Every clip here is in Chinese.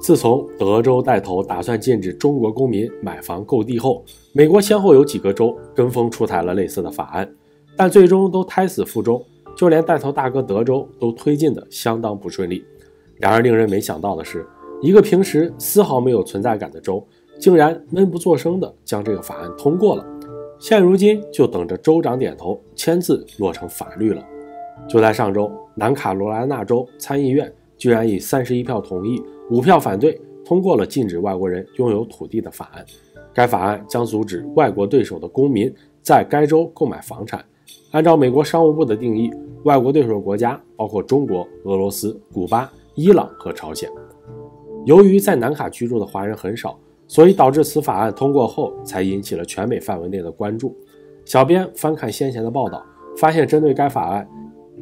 自从德州带头打算禁止中国公民买房购地后，美国先后有几个州跟风出台了类似的法案，但最终都胎死腹中。就连带头大哥德州都推进的相当不顺利。然而，令人没想到的是，一个平时丝毫没有存在感的州，竟然闷不作声地将这个法案通过了。现如今，就等着州长点头签字落成法律了。就在上周，南卡罗来纳州参议院居然以三十一票同意、五票反对，通过了禁止外国人拥有土地的法案。该法案将阻止外国对手的公民在该州购买房产。按照美国商务部的定义，外国对手国家包括中国、俄罗斯、古巴、伊朗和朝鲜。由于在南卡居住的华人很少，所以导致此法案通过后才引起了全美范围内的关注。小编翻看先前的报道，发现针对该法案，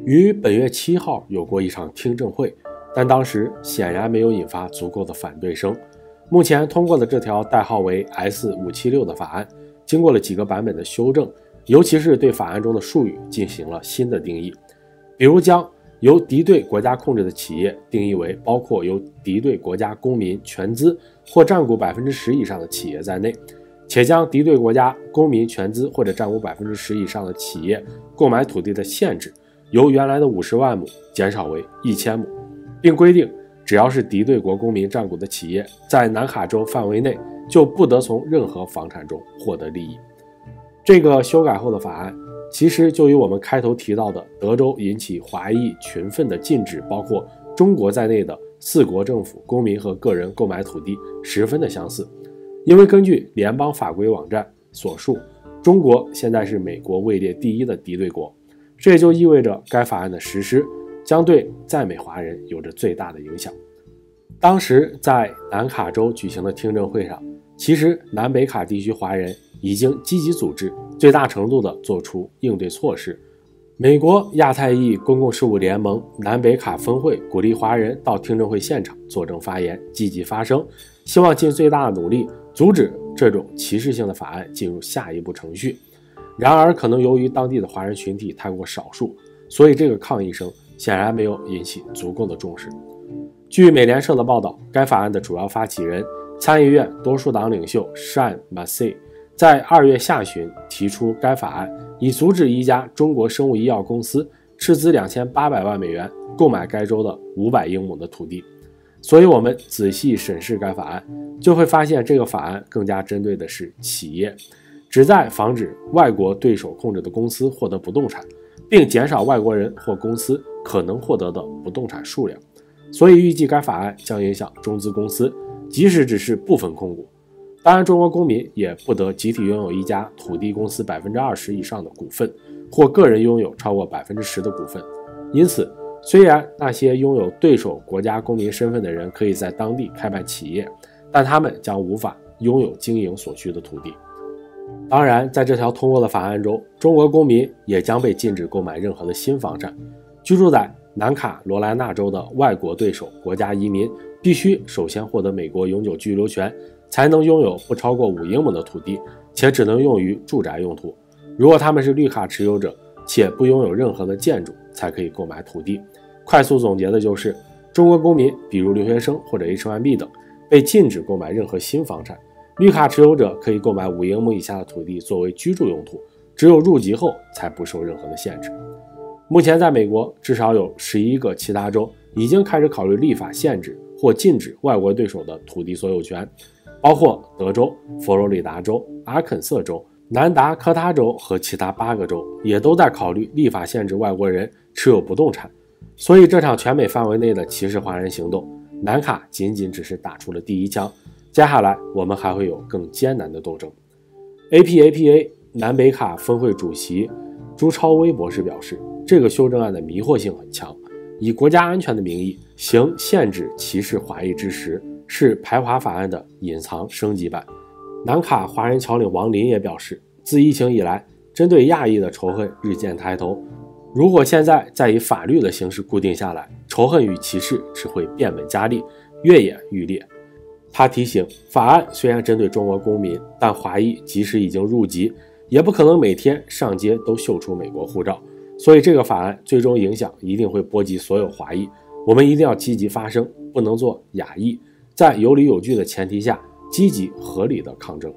于本月七号有过一场听证会，但当时显然没有引发足够的反对声。目前通过的这条代号为 S 五七六的法案，经过了几个版本的修正。尤其是对法案中的术语进行了新的定义，比如将由敌对国家控制的企业定义为包括由敌对国家公民全资或占股百分之十以上的企业在内，且将敌对国家公民全资或者占股百分之十以上的企业购买土地的限制由原来的五十万亩减少为一千亩，并规定只要是敌对国公民占股的企业在南卡州范围内就不得从任何房产中获得利益。这个修改后的法案，其实就与我们开头提到的德州引起华裔群愤的禁止包括中国在内的四国政府、公民和个人购买土地十分的相似。因为根据联邦法规网站所述，中国现在是美国位列第一的敌对国，这也就意味着该法案的实施将对在美华人有着最大的影响。当时在南卡州举行的听证会上，其实南北卡地区华人。已经积极组织，最大程度地做出应对措施。美国亚太裔公共事务联盟南北卡分会鼓励华人到听证会现场作证发言，积极发声，希望尽最大的努力阻止这种歧视性的法案进入下一步程序。然而，可能由于当地的华人群体太过少数，所以这个抗议声显然没有引起足够的重视。据美联社的报道，该法案的主要发起人参议院多数党领袖 Shan Masey。在二月下旬提出该法案，以阻止一家中国生物医药公司斥资两千八百万美元购买该州的五百英亩的土地。所以，我们仔细审视该法案，就会发现这个法案更加针对的是企业，旨在防止外国对手控制的公司获得不动产，并减少外国人或公司可能获得的不动产数量。所以，预计该法案将影响中资公司，即使只是部分控股。当然，中国公民也不得集体拥有一家土地公司百分之二十以上的股份，或个人拥有超过百分之十的股份。因此，虽然那些拥有对手国家公民身份的人可以在当地开办企业，但他们将无法拥有经营所需的土地。当然，在这条通过的法案中，中国公民也将被禁止购买任何的新房产。居住在南卡罗来纳州的外国对手国家移民必须首先获得美国永久居留权。才能拥有不超过五英亩的土地，且只能用于住宅用途。如果他们是绿卡持有者，且不拥有任何的建筑，才可以购买土地。快速总结的就是，中国公民，比如留学生或者 H1B 等，被禁止购买任何新房产。绿卡持有者可以购买五英亩以下的土地作为居住用途，只有入籍后才不受任何的限制。目前，在美国至少有十一个其他州已经开始考虑立法限制或禁止外国对手的土地所有权。包括德州、佛罗里达州、阿肯色州、南达科他州和其他八个州也都在考虑立法限制外国人持有不动产。所以，这场全美范围内的歧视华人行动，南卡仅仅只是打出了第一枪。接下来，我们还会有更艰难的斗争。APAPA 南北卡分会主席朱超威博士表示，这个修正案的迷惑性很强，以国家安全的名义行限制歧视华裔之实。是排华法案的隐藏升级版。南卡华人侨领王林也表示，自疫情以来，针对亚裔的仇恨日渐抬头。如果现在再以法律的形式固定下来，仇恨与歧视只会变本加厉，越演愈烈。他提醒，法案虽然针对中国公民，但华裔即使已经入籍，也不可能每天上街都秀出美国护照。所以，这个法案最终影响一定会波及所有华裔。我们一定要积极发声，不能做哑裔。在有理有据的前提下，积极合理的抗争。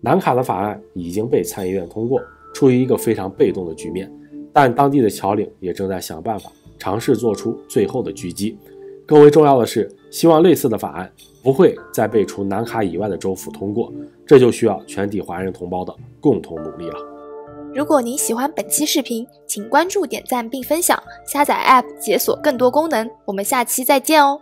南卡的法案已经被参议院通过，处于一个非常被动的局面。但当地的侨领也正在想办法，尝试做出最后的狙击。更为重要的是，希望类似的法案不会再被除南卡以外的州府通过。这就需要全体华人同胞的共同努力了。如果您喜欢本期视频，请关注、点赞并分享，下载 App 解锁更多功能。我们下期再见哦。